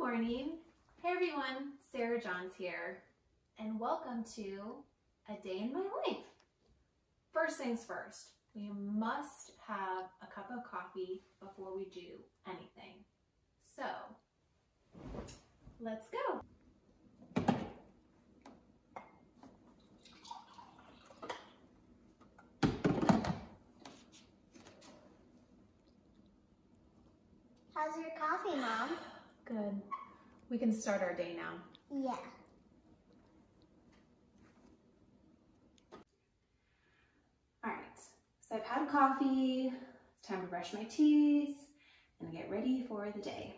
morning. Hey everyone, Sarah Johns here, and welcome to A Day in My Life. First things first, we must have a cup of coffee before we do anything. So, let's go. How's your coffee, Mom? Good. We can start our day now. Yeah. All right, so I've had coffee. It's time to brush my teeth and get ready for the day.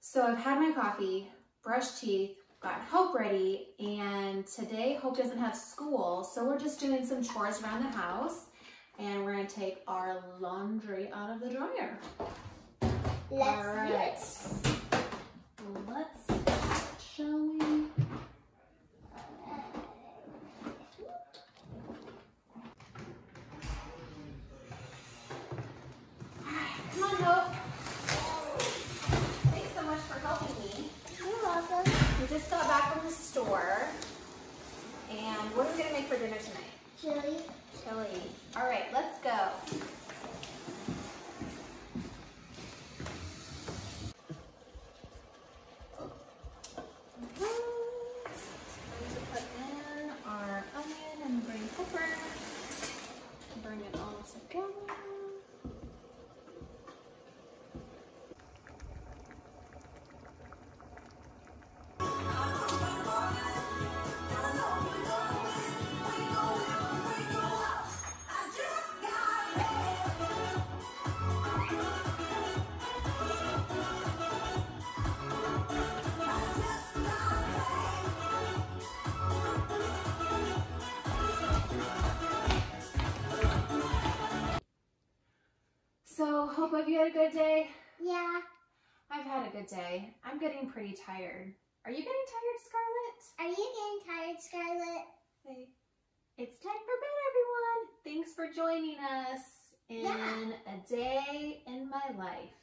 So I've had my coffee, brushed teeth, got Hope ready, and today Hope doesn't have school, so we're just doing some chores around the house, and we're gonna take our laundry out of the dryer. Let's All do right. it. Let's, shall we? Come on, Hope. Thanks so much for helping me. You're welcome. We just got back from the store. And what are we gonna make for dinner tonight? Chili. Chili. All right, let's go. Time to put in our onion and green pepper. Bring it all together. Hope have you had a good day? Yeah. I've had a good day. I'm getting pretty tired. Are you getting tired, Scarlett? Are you getting tired, Scarlett? It's time for bed, everyone. Thanks for joining us in Yeah. a day in my life.